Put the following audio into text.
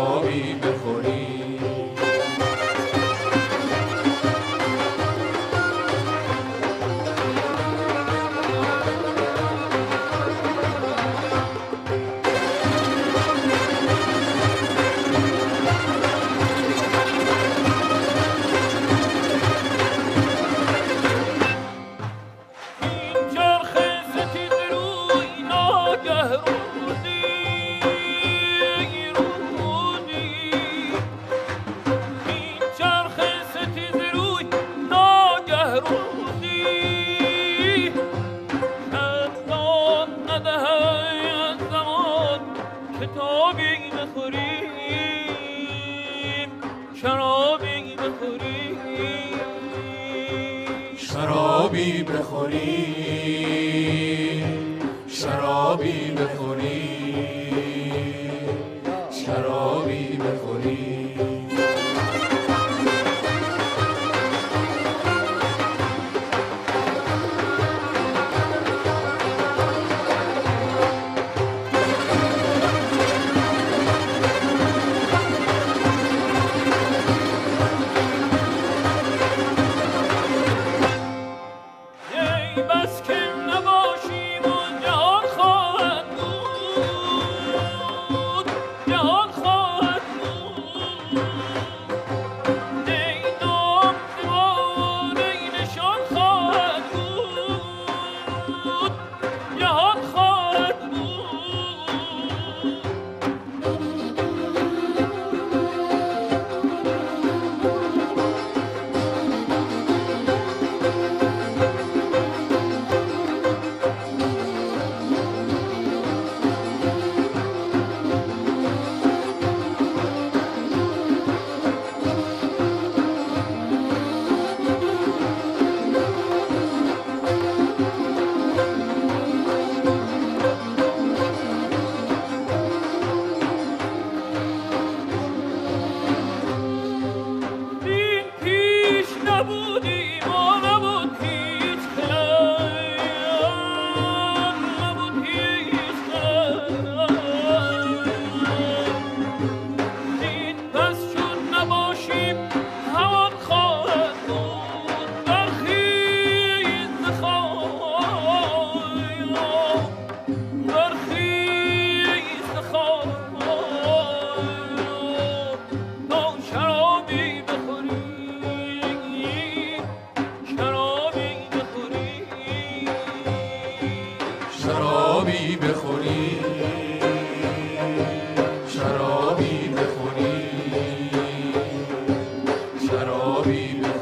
آبی بخوری. بخوریم شرابی بخوریم شرابی بخوریم شرابی بخوریم must keep. Amen.